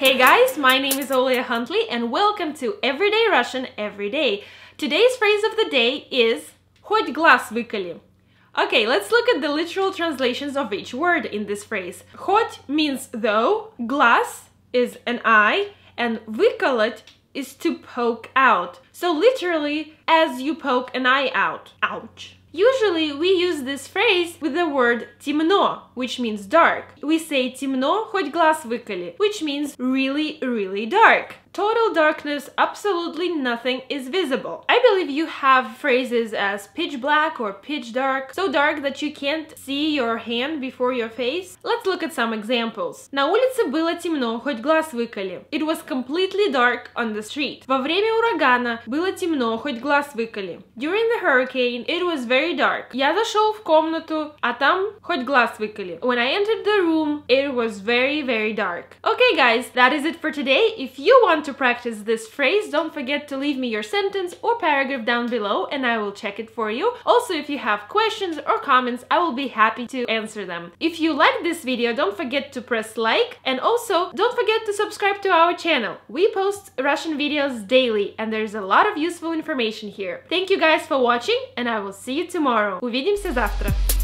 Hey guys, my name is Olya Huntley and welcome to Everyday Russian Everyday. Today's phrase of the day is хоть глаз выколи. Okay, let's look at the literal translations of each word in this phrase. Хоть means though, глаз is an eye, and выколоть is to poke out. So literally, as you poke an eye out. Ouch. Usually we use this phrase with the word темно, which means dark. We say темно, хоть глаз выколи, which means really, really dark. Total darkness, absolutely nothing is visible. I believe you have phrases as pitch black or pitch dark, so dark that you can't see your hand before your face. Let's look at some examples. На улице было темно, хоть глаз выколи. It was completely dark on the street. Во время урагана было темно, хоть глаз выколи. During the hurricane, it was very dark. Я зашел в комнату, а там хоть глаз выколи. When I entered the room, it was very, very dark. Okay guys, that is it for today. If you want want to practice this phrase, don't forget to leave me your sentence or paragraph down below and I will check it for you. Also, if you have questions or comments, I will be happy to answer them. If you like this video, don't forget to press like and also don't forget to subscribe to our channel. We post Russian videos daily and there's a lot of useful information here. Thank you guys for watching and I will see you tomorrow. Увидимся завтра!